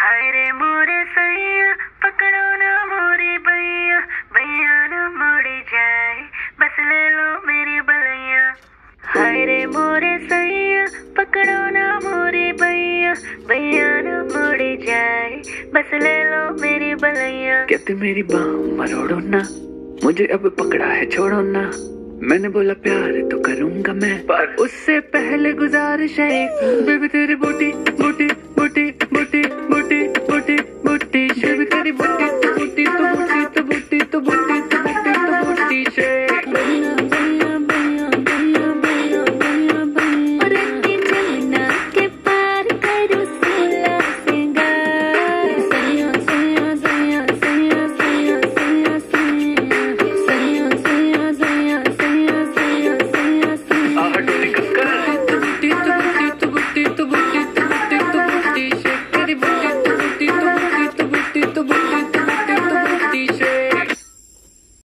हाय रे मोरे सैया पकड़ो ना मोरे भैया भैया ना मोड़े जाए बस ले लो मेरी बलैया हाय रे मोरे सैया पकड़ो ना मोरे भैया भैया ना मोड़े जाए बस ले लो मेरी बलैया कहते मेरी बाह मरोड़ो ना मुझे अब पकड़ा है छोड़ो ना। मैंने बोला प्यार तो करूँगा मैं पर उससे पहले गुजारिश है बेबी तेरी बूटी बूटी everybody. to be